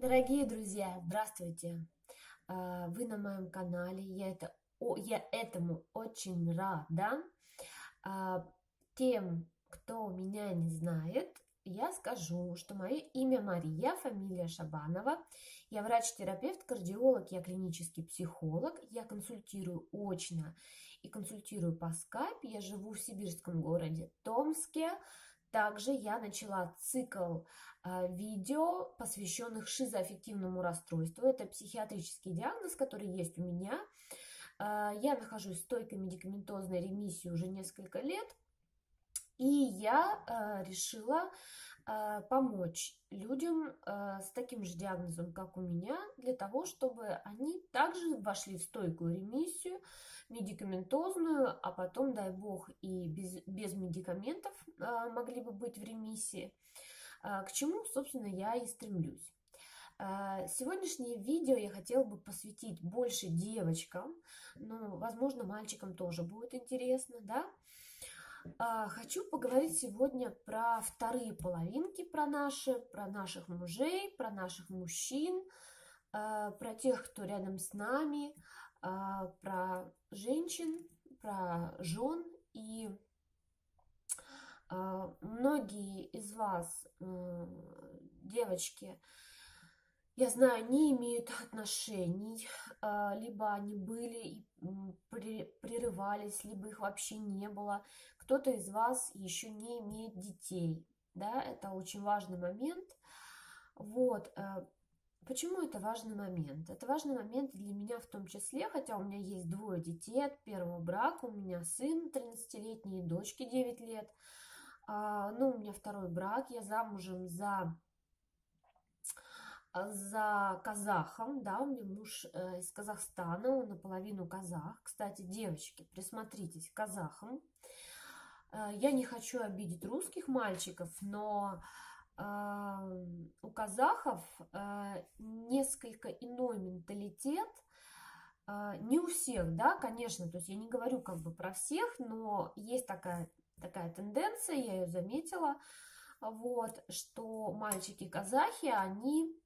Дорогие друзья, здравствуйте! А, вы на моем канале, я, это, я этому очень рада. А, тем, кто меня не знает, я скажу, что мое имя Мария, фамилия Шабанова. Я врач-терапевт, кардиолог, я клинический психолог. Я консультирую очно и консультирую по скайп. Я живу в сибирском городе Томске. Также я начала цикл а, видео, посвященных шизоаффективному расстройству. Это психиатрический диагноз, который есть у меня. А, я нахожусь в стойкой медикаментозной ремиссии уже несколько лет. И я а, решила помочь людям с таким же диагнозом, как у меня, для того, чтобы они также вошли в стойкую ремиссию, медикаментозную, а потом, дай бог, и без, без медикаментов могли бы быть в ремиссии. А, к чему, собственно, я и стремлюсь. Сегодняшнее видео я хотела бы посвятить больше девочкам, но, возможно, мальчикам тоже будет интересно, да? А, хочу поговорить сегодня про вторые половинки, про наши, про наших мужей, про наших мужчин, про тех, кто рядом с нами, про женщин, про жен и а, многие из вас, девочки, я знаю, не имеют отношений, а, либо они были и прерывались, либо их вообще не было. Кто-то из вас еще не имеет детей, да, это очень важный момент. Вот, а, Почему это важный момент? Это важный момент для меня в том числе, хотя у меня есть двое детей от первого брака, у меня сын 13-летний и дочке 9 лет – а, ну, у меня второй брак, я замужем за, за казахом, да, у меня муж э, из Казахстана, он наполовину казах. Кстати, девочки, присмотритесь к казахам. Э, я не хочу обидеть русских мальчиков, но э, у казахов несколько иной менталитет, не у всех, да, конечно, то есть я не говорю как бы про всех, но есть такая такая тенденция, я ее заметила, вот, что мальчики-казахи, они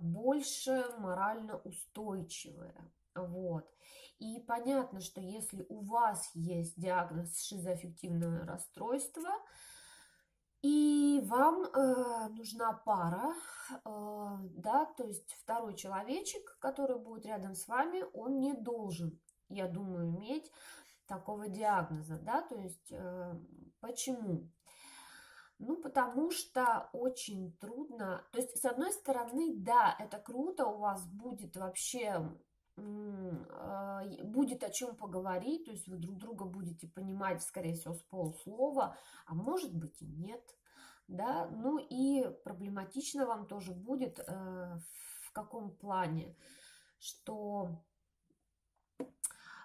больше морально устойчивые, вот. И понятно, что если у вас есть диагноз шизоаффективное расстройство, и вам э, нужна пара, э, да, то есть второй человечек, который будет рядом с вами, он не должен, я думаю, иметь такого диагноза, да, то есть э, почему? Ну, потому что очень трудно, то есть, с одной стороны, да, это круто, у вас будет вообще, э, будет о чем поговорить, то есть вы друг друга будете понимать, скорее всего, с полуслова, а может быть и нет, да, ну и проблематично вам тоже будет э, в каком плане, что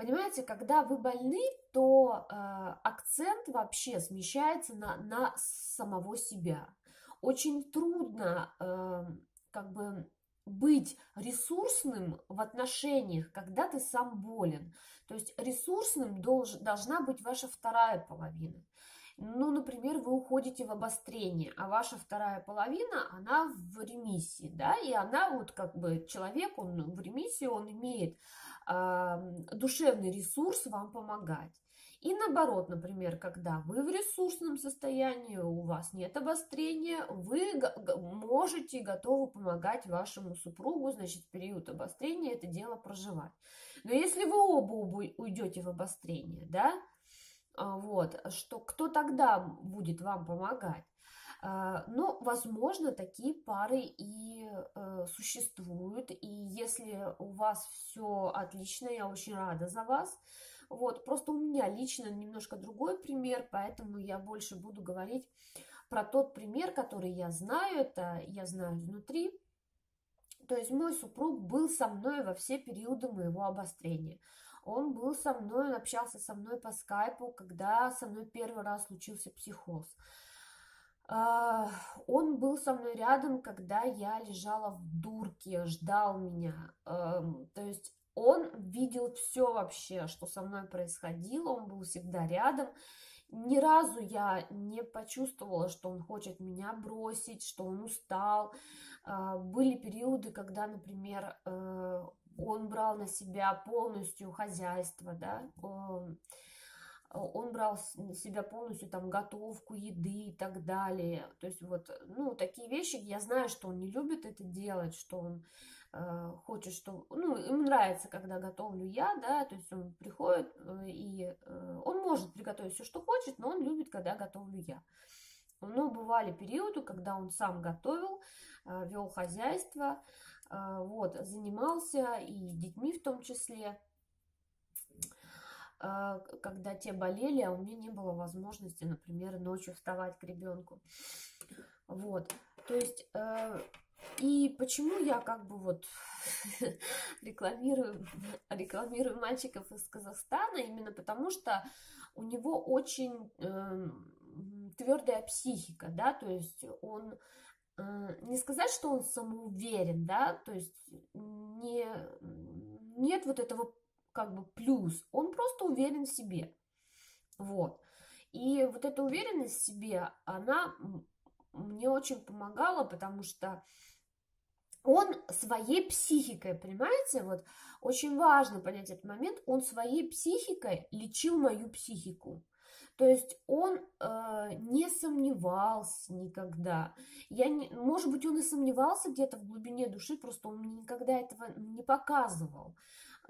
Понимаете, когда вы больны, то э, акцент вообще смещается на, на самого себя. Очень трудно э, как бы быть ресурсным в отношениях, когда ты сам болен. То есть ресурсным долж, должна быть ваша вторая половина. Ну, например, вы уходите в обострение, а ваша вторая половина, она в ремиссии, да, и она вот как бы человек, он в ремиссии, он имеет душевный ресурс вам помогать. И наоборот, например, когда вы в ресурсном состоянии, у вас нет обострения, вы можете готовы помогать вашему супругу, значит, в период обострения это дело проживать. Но если вы оба уйдете в обострение, да, вот, что кто тогда будет вам помогать? А, но, возможно, такие пары и э, существуют. И если у вас все отлично, я очень рада за вас. Вот, просто у меня лично немножко другой пример, поэтому я больше буду говорить про тот пример, который я знаю, это я знаю изнутри. То есть мой супруг был со мной во все периоды моего обострения. Он был со мной, он общался со мной по скайпу, когда со мной первый раз случился психоз. А, он был со мной рядом, когда я лежала в дурке, ждал меня. То есть он видел все вообще, что со мной происходило, он был всегда рядом. ни разу я не почувствовала, что он хочет меня бросить, что он устал. А, были периоды, когда, например, э, он брал на себя полностью хозяйство, да, он брал на себя полностью там готовку еды и так далее. То есть вот, ну, такие вещи, я знаю, что он не любит это делать, что он э, хочет, что, ну, ему нравится, когда готовлю я, да, то есть он приходит э, и э, он может приготовить все, что хочет, но он любит, когда готовлю я. Но бывали периоды, когда он сам готовил, э, вел хозяйство, э, вот, занимался и детьми в том числе. А, когда те болели, а у меня не было возможности, например, ночью вставать к ребенку. Вот, то есть, э, и почему я как бы вот рекламирую, рекламирую мальчиков из Казахстана, именно потому что у него очень э, твердая психика, да, то есть он не сказать, что он самоуверен, да, то есть не, нет вот этого как бы плюс, он просто уверен в себе. Вот. И вот эта уверенность в себе, она мне очень помогала, потому что он своей психикой, понимаете, вот очень важно понять этот момент, он своей психикой лечил мою психику. То есть он э, не сомневался никогда. Я не, может быть, он и сомневался где-то в глубине души, просто он мне никогда этого не показывал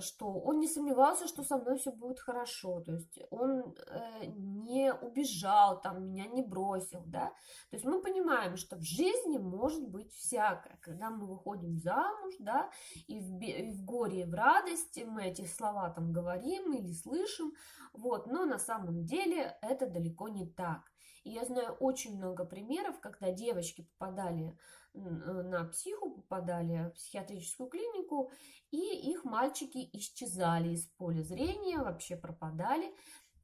что он не сомневался, что со мной все будет хорошо, то есть он э, не убежал, там, меня не бросил, да, то есть мы понимаем, что в жизни может быть всякое, когда мы выходим замуж, да, и в, и в горе, и в радости мы эти слова там говорим или слышим, вот, но на самом деле это далеко не так. И я знаю очень много примеров, когда девочки попадали Э, на психу, попадали в психиатрическую клинику, и их мальчики исчезали из поля зрения, вообще пропадали.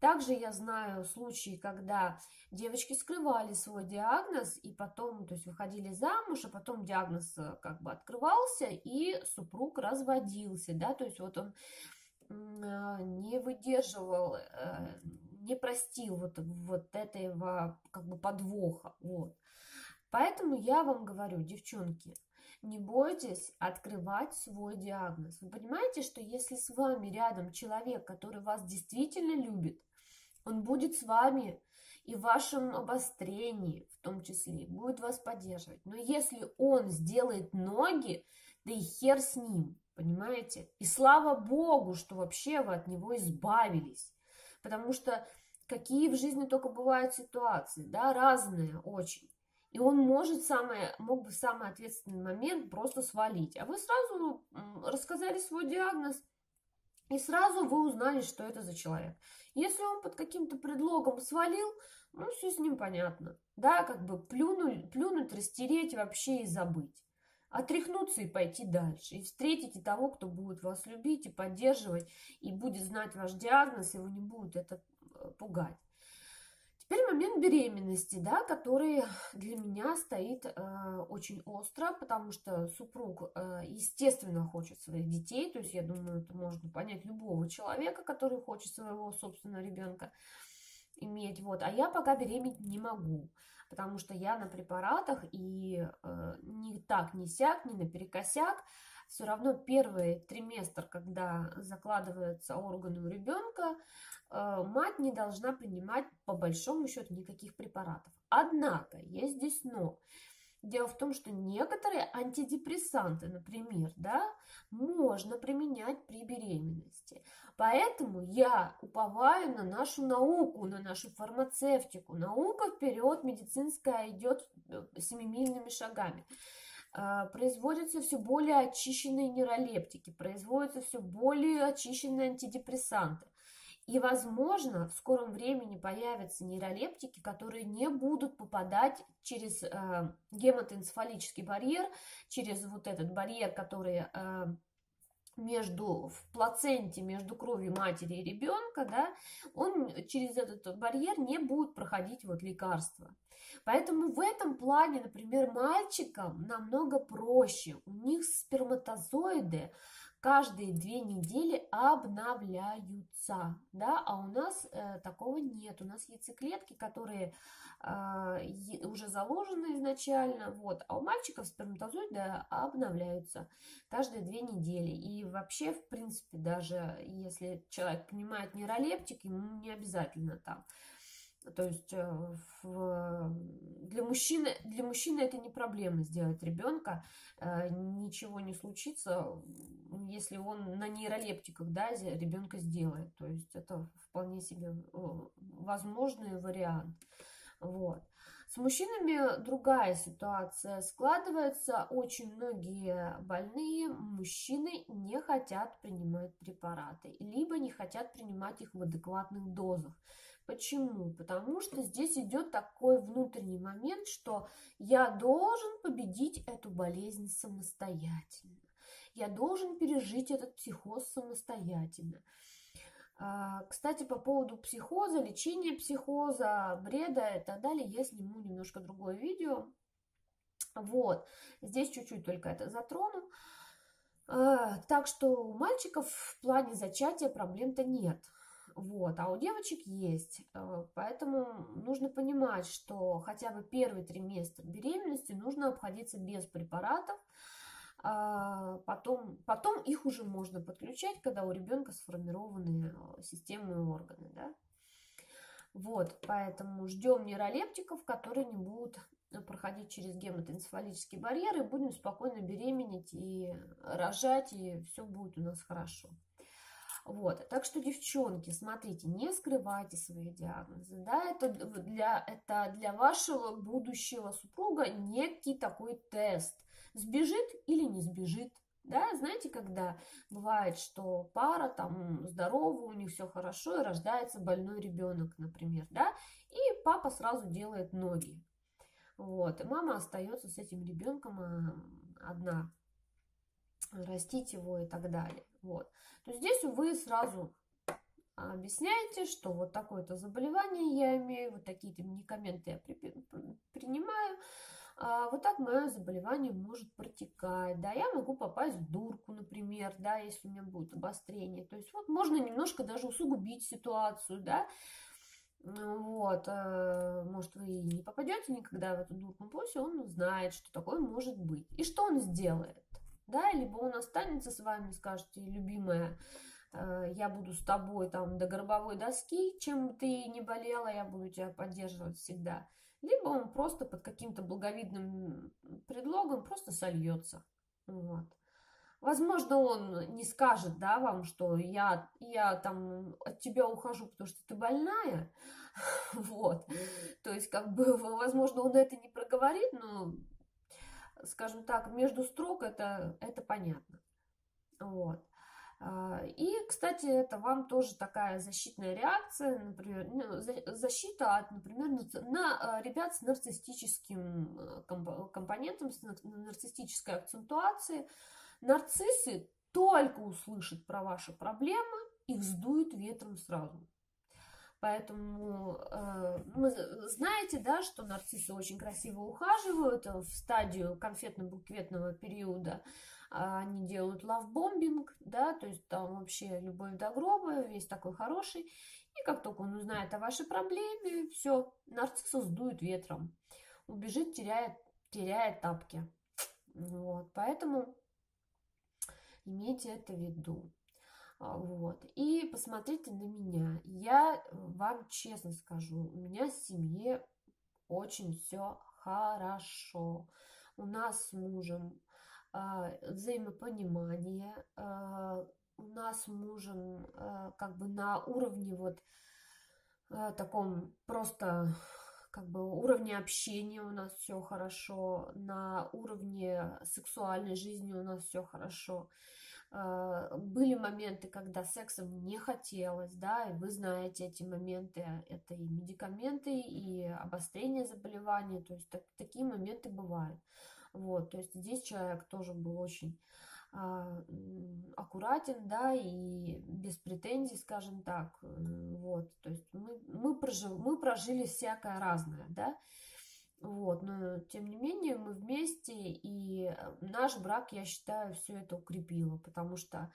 Также я знаю случаи, когда девочки скрывали свой диагноз и потом, то есть выходили замуж, а потом диагноз э, как бы открывался и супруг разводился, да, то есть вот он э, не выдерживал, не простил вот, вот этого как бы подвоха, вот. Поэтому я вам говорю, девчонки, не бойтесь открывать свой диагноз. Вы понимаете, что если с вами рядом человек, который вас действительно любит, он будет с вами и в вашем обострении в том числе, будет вас поддерживать. Но если он сделает ноги, да и хер с ним, понимаете? И слава Богу, что вообще вы от него избавились. Потому что какие в жизни только бывают ситуации, да, разные очень. И он может самое, мог бы в самый ответственный момент просто свалить. А вы сразу рассказали свой диагноз, и сразу вы узнали, что это за человек. Если он под каким-то предлогом свалил, ну, все с ним понятно. Да, как бы плюнуть, плюнуть, растереть вообще и забыть. Отряхнуться и пойти дальше. И встретите того, кто будет вас любить и поддерживать, и будет знать ваш диагноз, и его не будет это э, пугать. Теперь момент беременности, да, который для меня стоит э, очень остро, потому что супруг, э, естественно, хочет своих детей, то есть я думаю, это можно понять любого человека, который хочет своего собственного ребенка иметь, вот, а я пока беременеть не могу, потому что я на препаратах и э, ни так, ни сяк, ни наперекосяк, все равно первый триместр, когда закладываются органы у ребенка, мать не должна принимать по большому счету никаких препаратов. Однако, есть здесь но. Дело в том, что некоторые антидепрессанты, например, да, можно применять при беременности. Поэтому я уповаю на нашу науку, на нашу фармацевтику. Наука вперед, медицинская идет э, семимильными шагами. Э, производятся все более очищенные нейролептики, производятся все более очищенные антидепрессанты. И, возможно, в скором времени появятся нейролептики, которые не будут попадать через э, гематоэнцефалический барьер, через вот этот барьер, который э, между в плаценте, между кровью матери и ребенка, да, он через этот барьер не будет проходить вот лекарства. Поэтому в этом плане, например, мальчикам намного проще. У них сперматозоиды каждые две недели обновляются, да, а у нас э, такого нет. У нас яйцеклетки, которые э, уже заложены изначально, вот, а у мальчиков сперматозоиды обновляются каждые две недели. И вообще, в принципе, даже если человек принимает нейролептик, ему не обязательно там то есть э, в, для, мужчины, для мужчины это не проблема сделать ребенка, э, ничего не случится, если он на нейролептиках да, ребенка сделает. То есть это вполне себе э, возможный вариант. Вот. С мужчинами другая ситуация складывается. Очень многие больные мужчины не хотят принимать препараты, либо не хотят принимать их в адекватных дозах. Почему? Потому что здесь идет такой внутренний момент, что я должен победить эту болезнь самостоятельно. Я должен пережить этот психоз самостоятельно. А, кстати, по поводу психоза, лечения психоза, бреда и так далее, я сниму немножко другое видео. Вот, здесь чуть-чуть только это затрону. А, так что у мальчиков в плане зачатия проблем-то нет. Вот, а у девочек есть. Э, поэтому нужно понимать, что хотя бы первый триместр беременности нужно обходиться без препаратов. А потом, потом их уже можно подключать, когда у ребенка сформированы э, системы органы. Да? Вот, поэтому ждем нейролептиков, которые не будут проходить через гематоэнцефалический барьер, и будем спокойно беременеть и рожать, и все будет у нас хорошо. Вот, так что, девчонки, смотрите, не скрывайте свои диагнозы, да, это для, это для вашего будущего супруга некий такой тест, сбежит или не сбежит, да, знаете, когда бывает, что пара там здорова, у них все хорошо, и рождается больной ребенок, например, да, и папа сразу делает ноги, вот, и мама остается с этим ребенком а, одна, растить его и так далее. Вот. То здесь вы сразу объясняете, что вот такое-то заболевание я имею, вот такие-то медикаменты я принимаю, а вот так мое заболевание может протекать, да, я могу попасть в дурку, например, да, если у меня будет обострение, то есть вот можно немножко даже усугубить ситуацию, да, вот, э, может, вы и не попадете никогда в эту дурку, но пусть он знает, что такое может быть. И что он сделает? Да, либо он останется с вами, скажете, любимая, э, я буду с тобой там до гробовой доски, чем ты не болела, я буду тебя поддерживать всегда. Либо он просто под каким-то благовидным предлогом просто сольется. Вот. Возможно, он не скажет, да, вам, что я, я там от тебя ухожу, потому что ты больная. Вот. То есть, как бы, возможно, он это не проговорит, но скажем так, между строк это, это понятно. Вот. А, и, кстати, это вам тоже такая защитная реакция, например, ну, защита от, например, на а, ребят с нарциссическим э, компонентом, с нарциссической акцентуацией. Нарциссы только услышат про ваши проблемы, их сдуют ветром сразу. Поэтому э, мы знаете, да, что нарциссы очень красиво ухаживают в стадию конфетно-букетного периода. Они делают лавбомбинг, да, то есть там вообще любовь до гроба, весь такой хороший. И как только он узнает о вашей проблеме, все, нарцисса сдует ветром. Убежит, теряет, теряет тапки. Вот, поэтому имейте это в виду. А, вот. И посмотрите на меня. Я вам честно скажу, у меня в семье очень все хорошо. У нас с мужем э, взаимопонимание. Э, у нас с мужем э, как бы на уровне вот э, таком просто как бы уровне общения у нас все хорошо, на уровне сексуальной жизни у нас все хорошо. А, были моменты, когда сексом не хотелось, да, и вы знаете эти моменты, это и медикаменты, и обострение заболевания, то есть так, такие моменты бывают. Вот, то есть здесь человек тоже был очень а, аккуратен, да, и без претензий, скажем так, вот, то есть мы, мы, прожив, мы прожили всякое разное, да, вот, но тем не менее мы вместе, и И наш брак, я считаю, все это укрепило, потому что,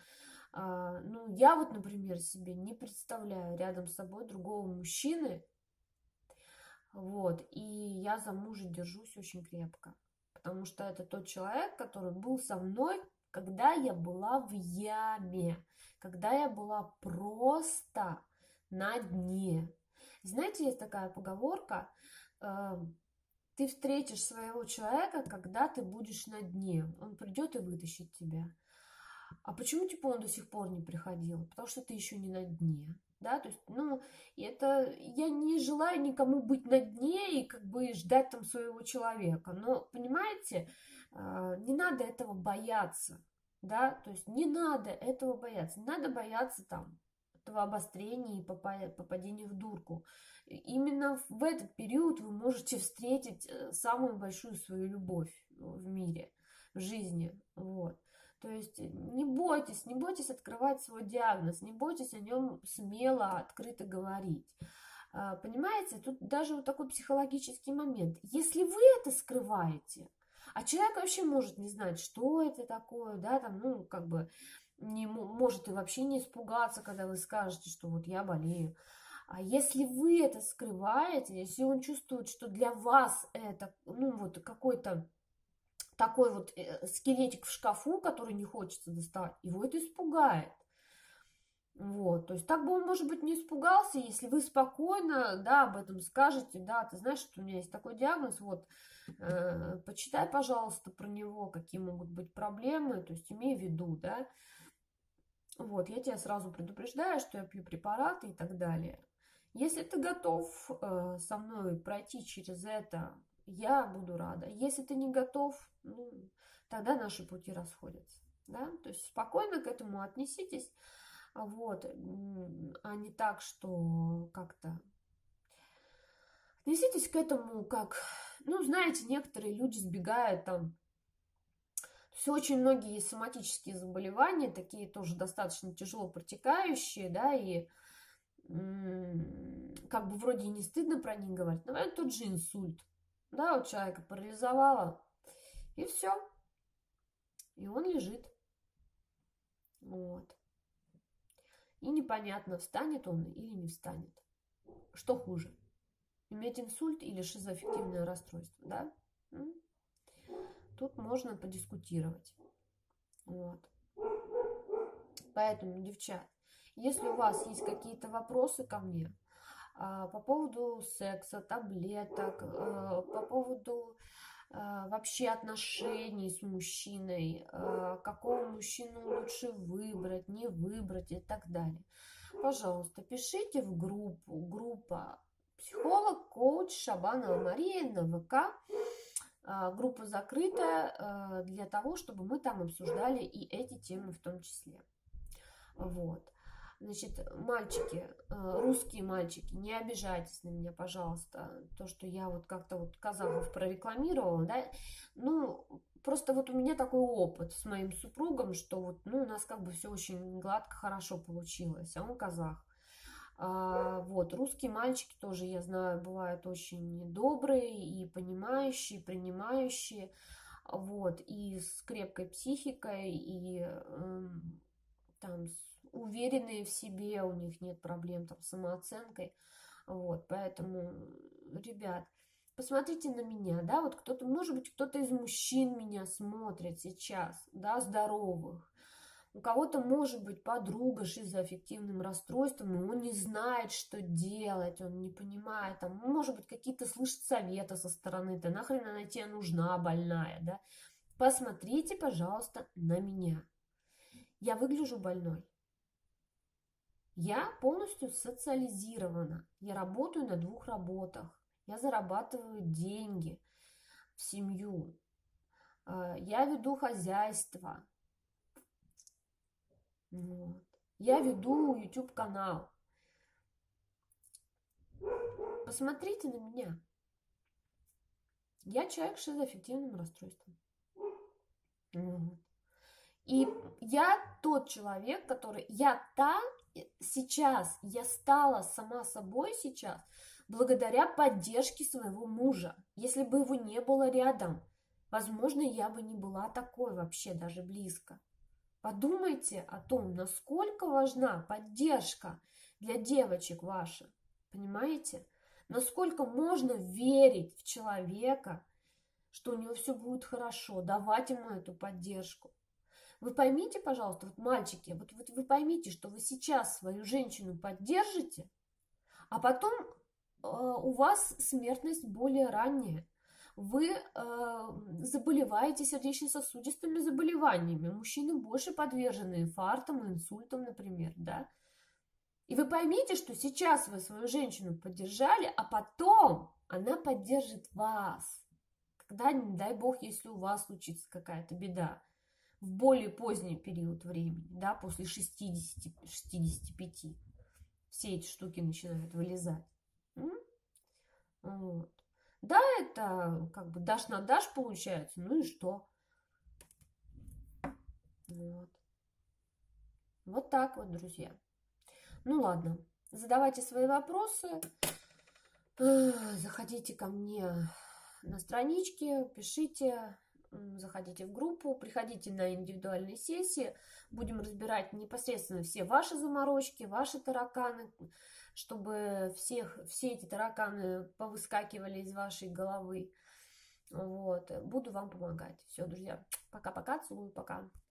э, ну, я вот, например, себе не представляю рядом с собой другого мужчины, вот, и я за мужа держусь очень крепко, потому что это тот человек, который был со мной, когда я была в яме, когда я была просто на дне. Знаете, есть такая поговорка, э, ты встретишь своего человека, когда ты будешь на дне. Он придет и вытащит тебя. А почему, типа, он до сих пор не приходил? Потому что ты еще не на дне. Да, то есть, ну, это я не желаю никому быть на дне и как бы ждать там своего человека. Но, понимаете, э, не надо этого бояться. Да, то есть не надо этого бояться. Не надо бояться там этого обострения и попадения в дурку. Именно в этот период вы можете встретить э, самую большую свою любовь в мире, в жизни. Вот. То есть не бойтесь, не бойтесь открывать свой диагноз, не бойтесь о нем смело, открыто говорить. А, понимаете, тут даже вот такой психологический момент. Если вы это скрываете, а человек вообще может не знать, что это такое, да, там, ну, как бы, не может и вообще не испугаться, когда вы скажете, что вот я болею. А если вы это скрываете, если он чувствует, что для вас это, ну, вот какой-то такой вот э, скелетик в шкафу, который не хочется доставать, его это испугает. Вот, то есть так бы он, может быть, не испугался, если вы спокойно, да, об этом скажете, да, ты знаешь, что у меня есть такой диагноз, вот, э, почитай, пожалуйста, про него, какие могут быть проблемы, то есть имей в виду, да, вот, я тебя сразу предупреждаю, что я пью препараты и так далее. Если ты готов э, со мной пройти через это, я буду рада. Если ты не готов, ну, тогда наши пути расходятся. Да? То есть спокойно к этому отнеситесь, вот, а не так, что как-то... Отнеситесь к этому как... Ну, знаете, некоторые люди сбегают там все очень многие соматические заболевания, такие тоже достаточно тяжело протекающие, да, и как бы вроде и не стыдно про них говорить, но это тот же инсульт. Да, у человека парализовало, и все. И он лежит. Вот. И непонятно, встанет он или не встанет. Что хуже? Иметь инсульт или шизоаффективное расстройство, да? Тут можно подискутировать. Вот. Поэтому, девчат, если у вас есть какие-то вопросы ко мне а, по поводу секса, таблеток, а, по поводу а, вообще отношений с мужчиной, какого мужчину лучше выбрать, не выбрать и так далее, пожалуйста, пишите в группу, группа психолог, коуч Шабанова Мария на ВК. Группа закрыта для того, чтобы мы там обсуждали и эти темы в том числе. Вот. Значит, мальчики, э, русские мальчики, не обижайтесь на меня, пожалуйста, то, что я вот как-то вот казахов прорекламировала, да, ну, просто вот у меня такой опыт с моим супругом, что вот, ну, у нас как бы все очень гладко, хорошо получилось, а он казах. А, вот, русские мальчики тоже, я знаю, бывают очень добрые и понимающие, принимающие, вот, и с крепкой психикой, и э, там уверенные в себе, у них нет проблем там с самооценкой. Вот, поэтому, ребят, посмотрите на меня, да, вот кто-то, может быть, кто-то из мужчин меня смотрит сейчас, да, здоровых. У кого-то может быть подруга шизоаффективным расстройством, и он не знает, что делать, он не понимает, там, может быть, какие-то слышит советы со стороны, да нахрен она тебе нужна, больная, да. Посмотрите, пожалуйста, на меня. Я выгляжу больной. Я полностью социализирована. Я работаю на двух работах. Я зарабатываю деньги в семью. А, я веду хозяйство. Вот. Я веду YouTube канал. Посмотрите на меня. Я человек с шизоаффективным расстройством. Вот. И я тот человек, который... Я та сейчас я стала сама собой сейчас благодаря поддержке своего мужа. Если бы его не было рядом, возможно, я бы не была такой вообще даже близко. Подумайте о том, насколько важна поддержка для девочек ваших, понимаете? Насколько можно верить в человека, что у него все будет хорошо, давать ему эту поддержку. Вы поймите, пожалуйста, вот мальчики, вот, вот вы поймите, что вы сейчас свою женщину поддержите, а потом э, у вас смертность более ранняя. Вы э, заболеваете сердечно-сосудистыми заболеваниями. Мужчины больше подвержены инфарктам, инсультам, например, да. И вы поймите, что сейчас вы свою женщину поддержали, а потом она поддержит вас. Когда, не дай бог, если у вас случится какая-то беда в более поздний период времени, да, после 60-65, все эти штуки начинают вылезать. Вот. Да, это как бы дашь на дашь получается, ну и что? Вот. Вот так вот, друзья. Ну ладно, задавайте свои вопросы. Заходите ко мне на страничке, пишите, заходите в группу, приходите на индивидуальные сессии. Будем разбирать непосредственно все ваши заморочки, ваши тараканы, чтобы всех, все эти тараканы повыскакивали из вашей головы. Вот. Буду вам помогать. Все, друзья, пока-пока, целую, пока.